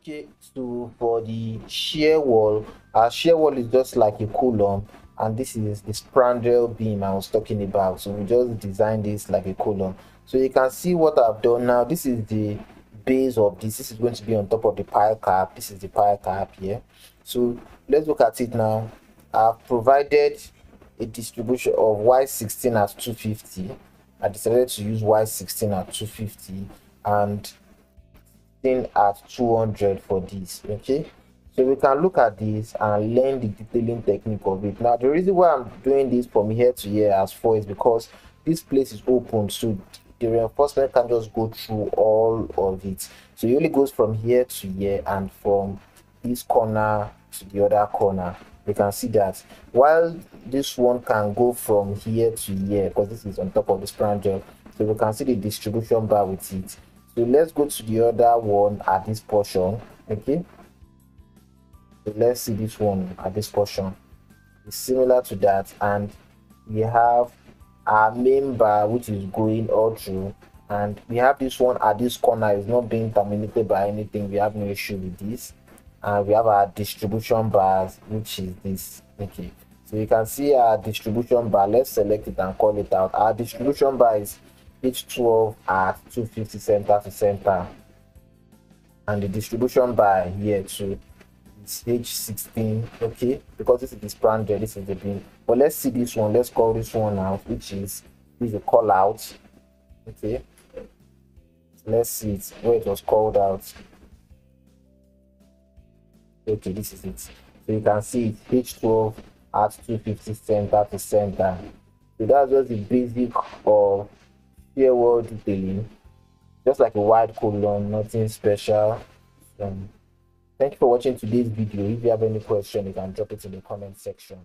okay so for the shear wall. Our shear wall is just like a column and this is the spandrel beam i was talking about. So we just designed this like a column so you can see what i've done now. This is the base of this. This is going to be on top of the pile cap. This is the pile cap here. So let's look at it now. I've provided a distribution of y16 as 250 i decided to use y16 at 250 and thing at 200 for this okay? So we can look at this and learn the detailing technique of it. Now the reason why i'm doing this from here to here as four is because this place is open so the reinforcement can just go through all of it. So it only goes from here to here and from this corner to the other corner. You can see that. While this one can go from here to here because this is on top of the spandrel so we can see the distribution bar with it so let's go to the other one at this portion. Okay. So let's see this one at this portion. It's similar to that and we have our main bar which is going all through and we have this one at this corner. Is not being terminated by anything. We have no issue with this. And we have our distribution bars which is this. Okay. So you can see our distribution bar. Let's select it and call it out. Our distribution bar is h12 at 250 center to center and the distribution by here too is h16 okay? Because this is the spandrel this is the beam but let's see this one let's call this one out which is is a call out okay? Let's see it where it was called out. Okay this is it. So you can see it h12 at 250 center to center so that's just the basic of wall detailing just like a wide column nothing special. Um, thank you for watching today's video. If you have any question you can drop it in the comment section